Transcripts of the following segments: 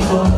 people.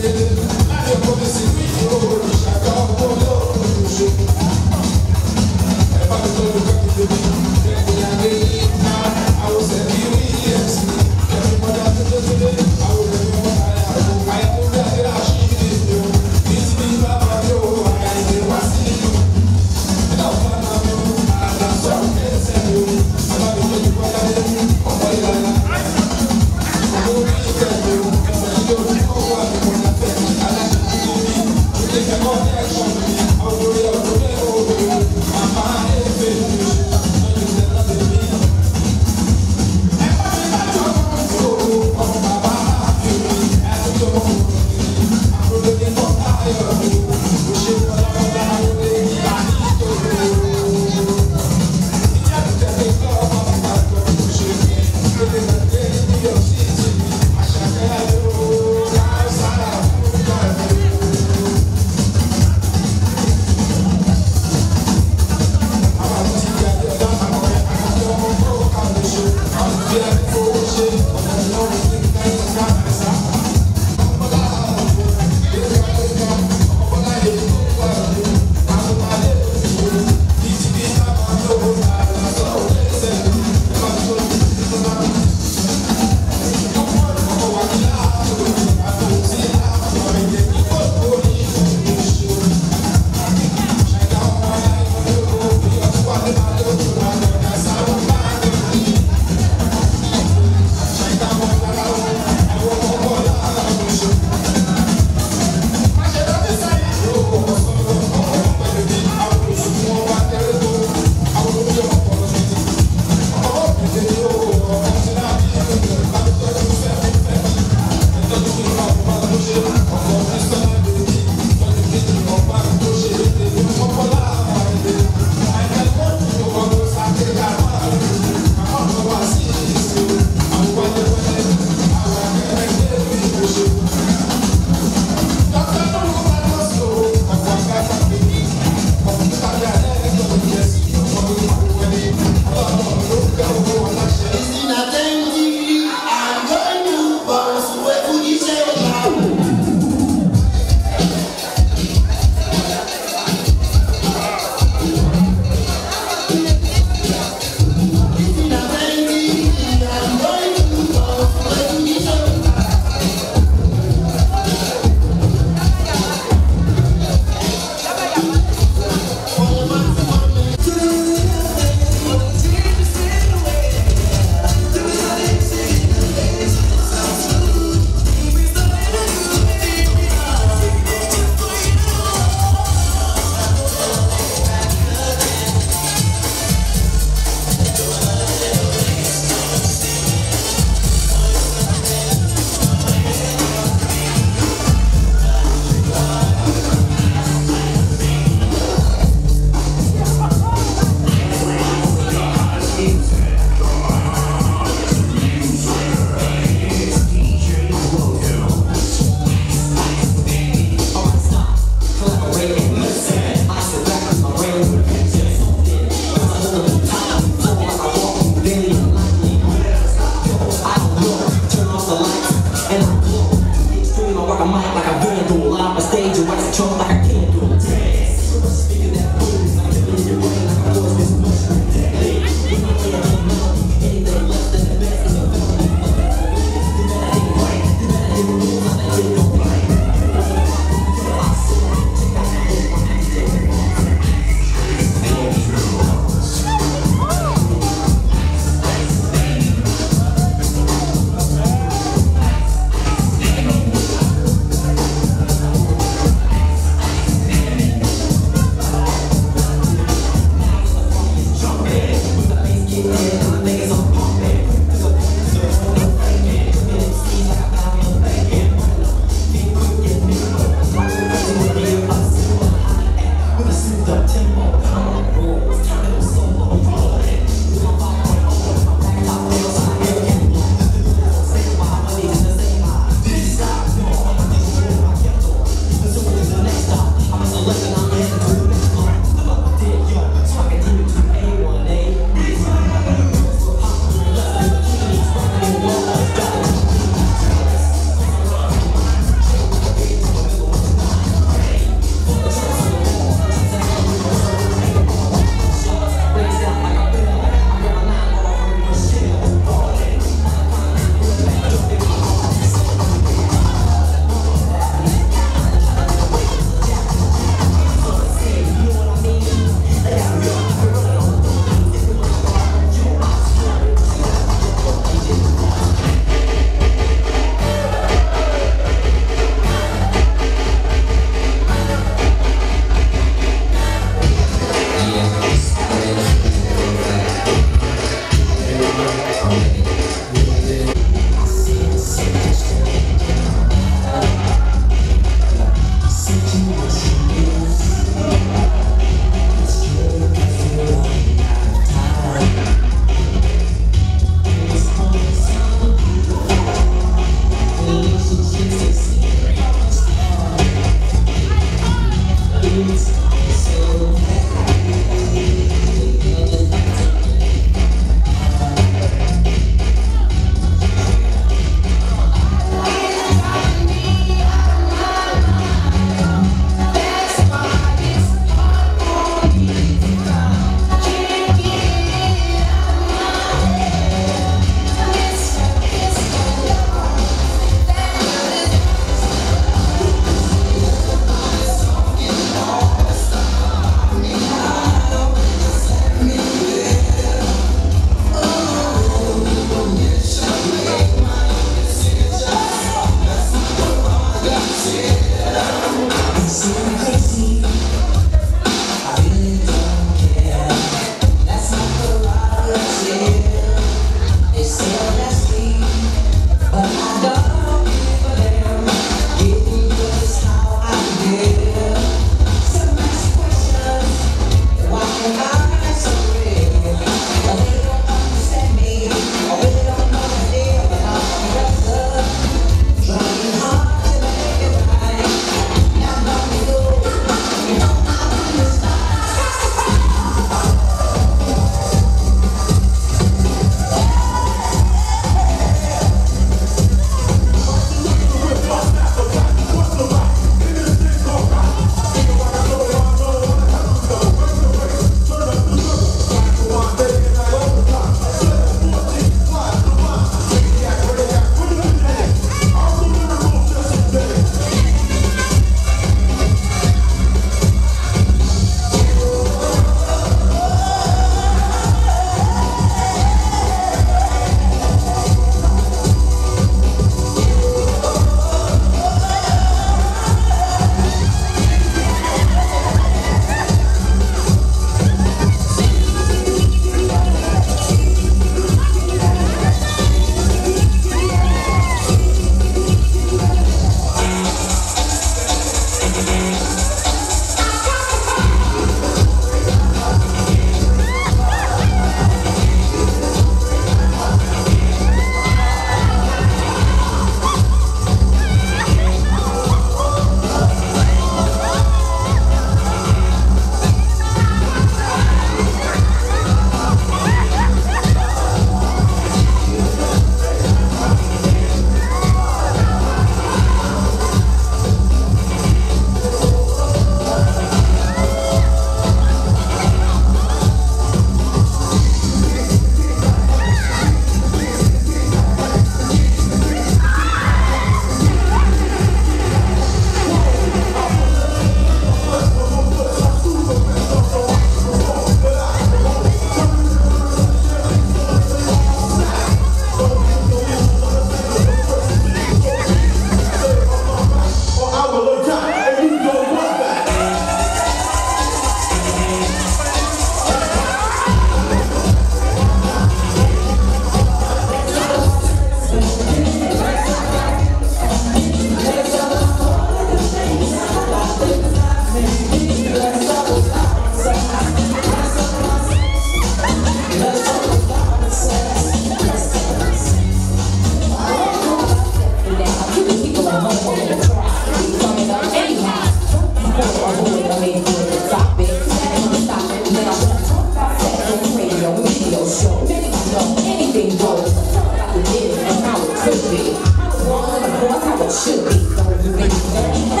Should be. Those